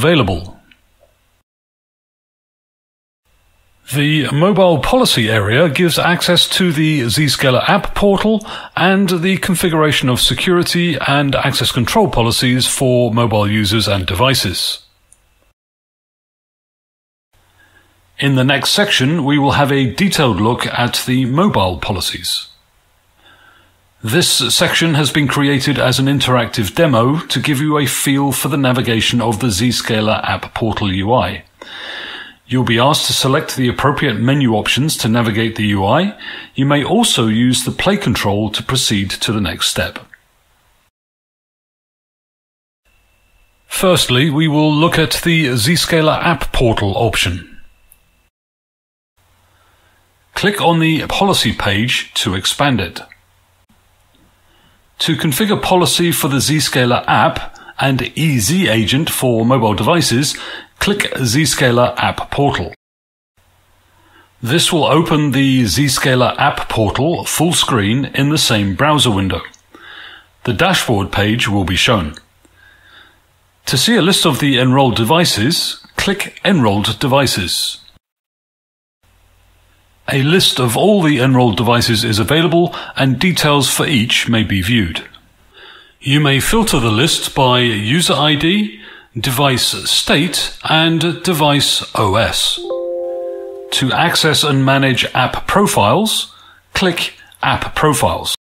available. The mobile policy area gives access to the Zscaler app portal and the configuration of security and access control policies for mobile users and devices. In the next section, we will have a detailed look at the mobile policies. This section has been created as an interactive demo to give you a feel for the navigation of the Zscaler app portal UI. You'll be asked to select the appropriate menu options to navigate the UI. You may also use the play control to proceed to the next step. Firstly, we will look at the Zscaler app portal option. Click on the policy page to expand it. To configure policy for the Zscaler app and EZ Agent for mobile devices, click Zscaler App Portal. This will open the Zscaler App Portal full screen in the same browser window. The dashboard page will be shown. To see a list of the enrolled devices, click Enrolled Devices. A list of all the enrolled devices is available and details for each may be viewed. You may filter the list by user ID, device state, and device OS. To access and manage app profiles, click App Profiles.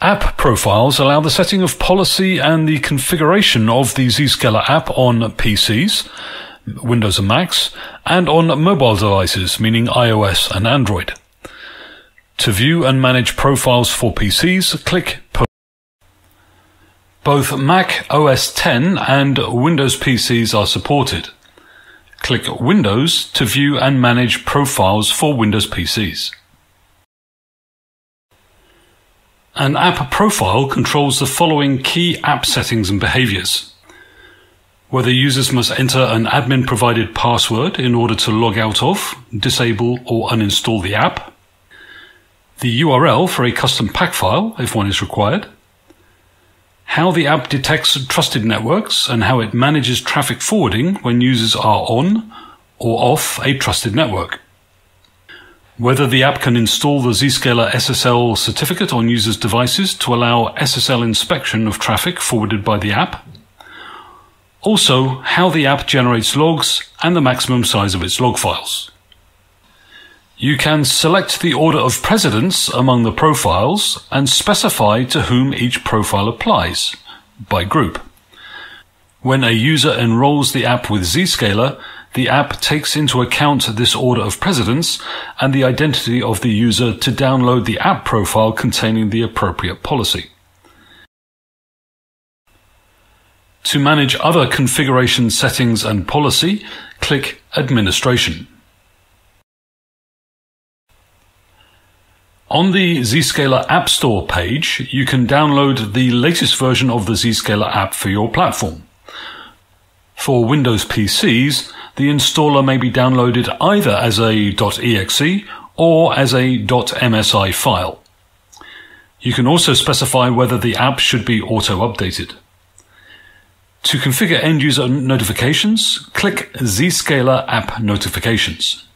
App profiles allow the setting of policy and the configuration of the Zscaler app on PCs, Windows and Macs, and on mobile devices, meaning iOS and Android. To view and manage profiles for PCs, click both Mac OS X and Windows PCs are supported. Click Windows to view and manage profiles for Windows PCs. An app profile controls the following key app settings and behaviors. Whether users must enter an admin provided password in order to log out of, disable or uninstall the app. The URL for a custom PAC file if one is required how the app detects trusted networks and how it manages traffic forwarding when users are on or off a trusted network. Whether the app can install the Zscaler SSL certificate on users' devices to allow SSL inspection of traffic forwarded by the app. Also, how the app generates logs and the maximum size of its log files. You can select the order of precedence among the profiles and specify to whom each profile applies, by group. When a user enrolls the app with Zscaler, the app takes into account this order of precedence and the identity of the user to download the app profile containing the appropriate policy. To manage other configuration settings and policy, click Administration. On the Zscaler App Store page, you can download the latest version of the Zscaler app for your platform. For Windows PCs, the installer may be downloaded either as a .exe or as a .msi file. You can also specify whether the app should be auto-updated. To configure end-user notifications, click Zscaler App Notifications.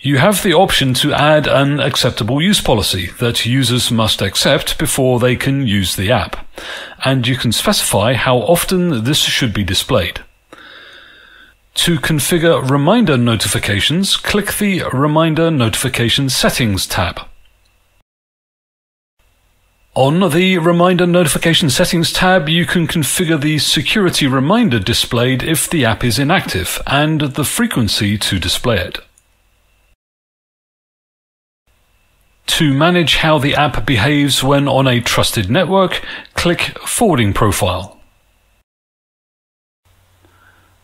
You have the option to add an acceptable use policy that users must accept before they can use the app, and you can specify how often this should be displayed. To configure reminder notifications, click the Reminder Notification Settings tab. On the Reminder Notification Settings tab, you can configure the security reminder displayed if the app is inactive and the frequency to display it. To manage how the app behaves when on a trusted network, click Forwarding Profile.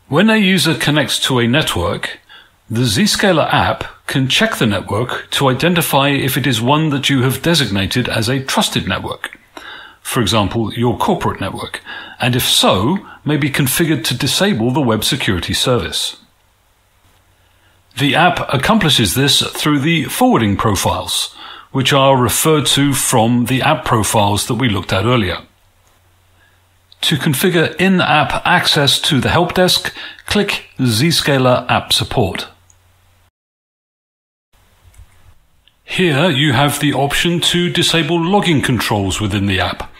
When a user connects to a network, the Zscaler app can check the network to identify if it is one that you have designated as a trusted network, for example, your corporate network, and if so, may be configured to disable the web security service. The app accomplishes this through the forwarding profiles, which are referred to from the app profiles that we looked at earlier. To configure in-app access to the help desk, click Zscaler App Support. Here you have the option to disable logging controls within the app,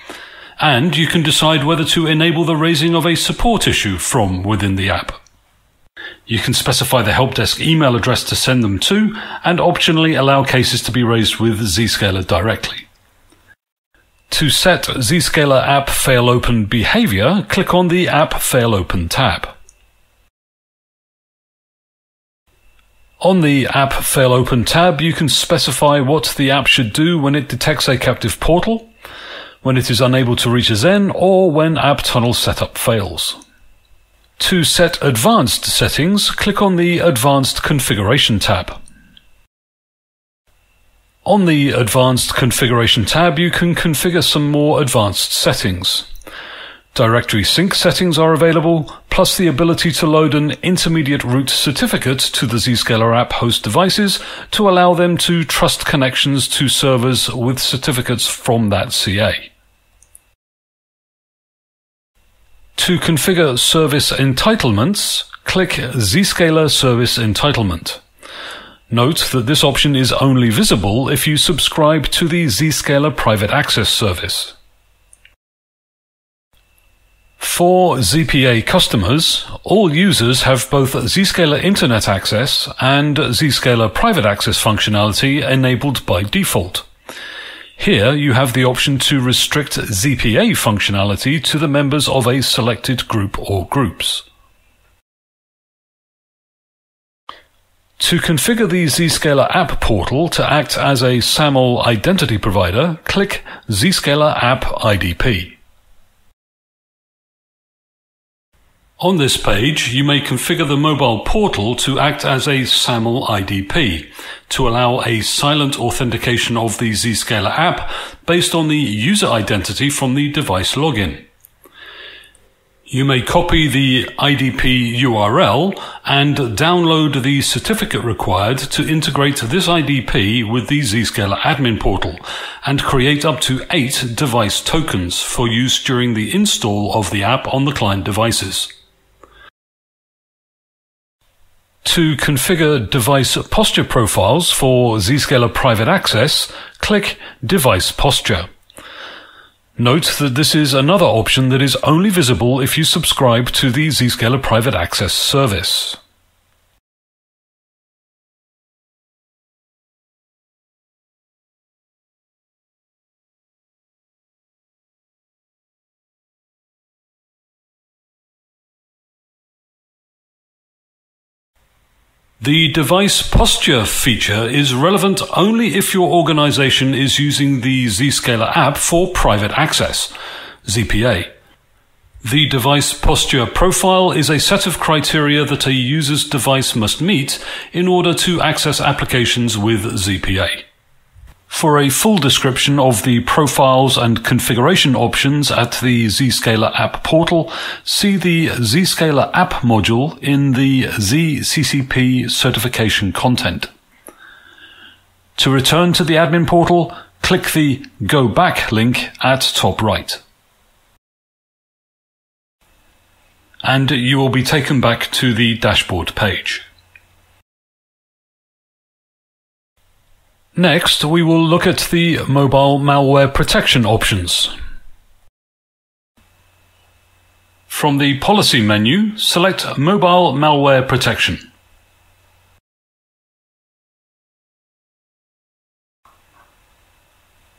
and you can decide whether to enable the raising of a support issue from within the app. You can specify the help desk email address to send them to, and optionally allow cases to be raised with Zscaler directly. To set Zscaler app fail open behavior, click on the App Fail Open tab. On the App fail open tab, you can specify what the app should do when it detects a captive portal, when it is unable to reach a Zen, or when app tunnel setup fails. To set advanced settings, click on the Advanced Configuration tab. On the Advanced Configuration tab, you can configure some more advanced settings. Directory sync settings are available, plus the ability to load an intermediate root certificate to the Zscaler app host devices to allow them to trust connections to servers with certificates from that CA. To configure service entitlements, click Zscaler Service Entitlement. Note that this option is only visible if you subscribe to the Zscaler Private Access service. For ZPA customers, all users have both Zscaler Internet Access and Zscaler Private Access functionality enabled by default. Here you have the option to restrict ZPA functionality to the members of a selected group or groups. To configure the Zscaler app portal to act as a SAML identity provider, click Zscaler App IDP. On this page, you may configure the mobile portal to act as a SAML IDP to allow a silent authentication of the Zscaler app based on the user identity from the device login. You may copy the IDP URL and download the certificate required to integrate this IDP with the Zscaler admin portal and create up to eight device tokens for use during the install of the app on the client devices. To configure device posture profiles for Zscaler Private Access, click Device Posture. Note that this is another option that is only visible if you subscribe to the Zscaler Private Access service. The device posture feature is relevant only if your organization is using the Zscaler app for private access, ZPA. The device posture profile is a set of criteria that a user's device must meet in order to access applications with ZPA. For a full description of the profiles and configuration options at the Zscaler app portal, see the Zscaler app module in the ZCCP certification content. To return to the admin portal, click the Go Back link at top right. And you will be taken back to the dashboard page. Next, we will look at the mobile malware protection options. From the Policy menu, select Mobile Malware Protection.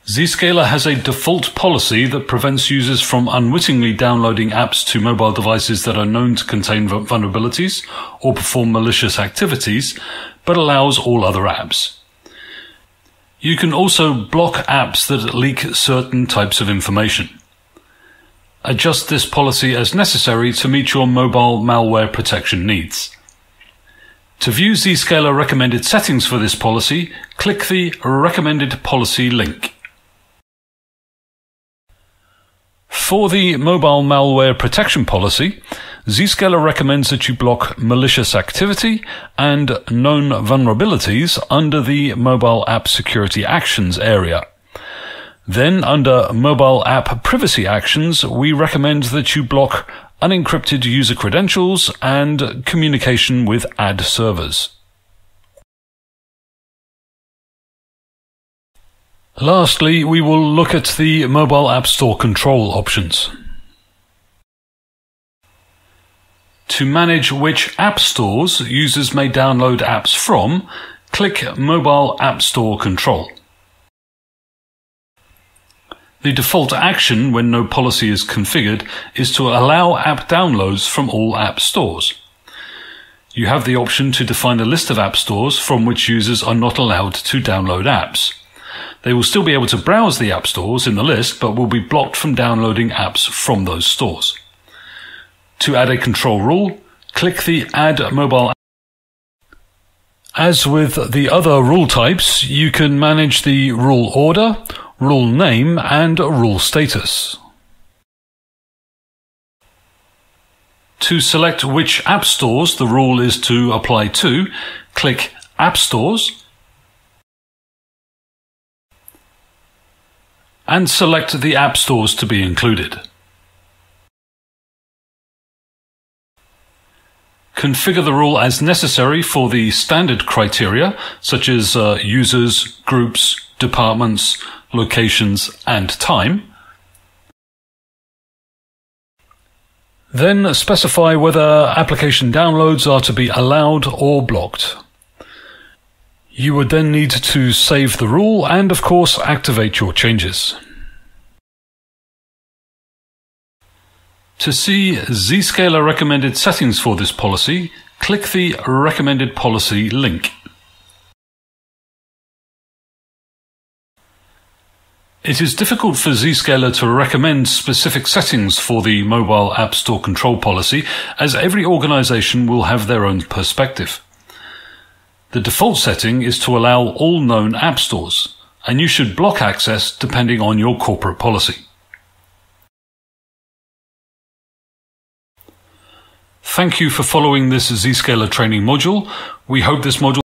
Zscaler has a default policy that prevents users from unwittingly downloading apps to mobile devices that are known to contain vulnerabilities or perform malicious activities, but allows all other apps. You can also block apps that leak certain types of information. Adjust this policy as necessary to meet your mobile malware protection needs. To view Zscaler recommended settings for this policy, click the Recommended Policy link. For the mobile malware protection policy, Zscaler recommends that you block malicious activity and known vulnerabilities under the Mobile App Security Actions area. Then, under Mobile App Privacy Actions, we recommend that you block unencrypted user credentials and communication with ad servers. Lastly, we will look at the Mobile App Store control options. To manage which app stores users may download apps from, click Mobile App Store Control. The default action when no policy is configured is to allow app downloads from all app stores. You have the option to define a list of app stores from which users are not allowed to download apps. They will still be able to browse the app stores in the list, but will be blocked from downloading apps from those stores. To add a control rule, click the Add Mobile as with the other rule types, you can manage the rule order, rule name, and rule status. To select which app stores the rule is to apply to, click App Stores and select the app stores to be included. Configure the rule as necessary for the standard criteria, such as uh, users, groups, departments, locations, and time. Then specify whether application downloads are to be allowed or blocked. You would then need to save the rule and, of course, activate your changes. To see Zscaler recommended settings for this policy, click the Recommended Policy link. It is difficult for Zscaler to recommend specific settings for the mobile app store control policy as every organization will have their own perspective. The default setting is to allow all known app stores, and you should block access depending on your corporate policy. Thank you for following this Zscaler training module. We hope this module